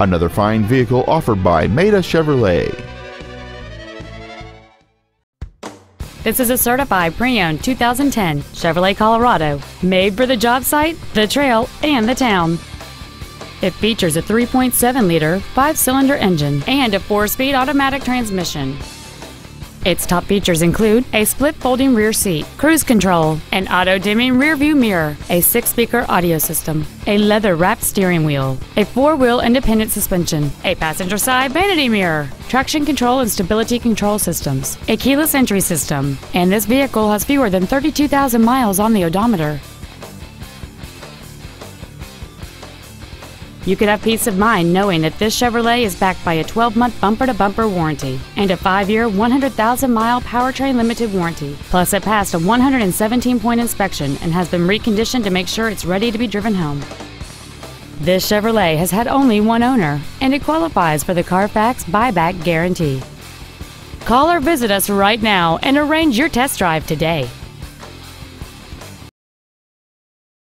Another fine vehicle offered by Maita Chevrolet. This is a certified pre-owned 2010 Chevrolet Colorado, made for the job site, the trail, and the town. It features a 3.7-liter five-cylinder engine and a four-speed automatic transmission. Its top features include a split folding rear seat, cruise control, an auto dimming rear view mirror, a six speaker audio system, a leather wrapped steering wheel, a four wheel independent suspension, a passenger side vanity mirror, traction control and stability control systems, a keyless entry system, and this vehicle has fewer than 32,000 miles on the odometer. You can have peace of mind knowing that this Chevrolet is backed by a 12 month bumper to bumper warranty and a 5 year, 100,000 mile powertrain limited warranty. Plus, it passed a 117 point inspection and has been reconditioned to make sure it's ready to be driven home. This Chevrolet has had only one owner and it qualifies for the Carfax buyback guarantee. Call or visit us right now and arrange your test drive today.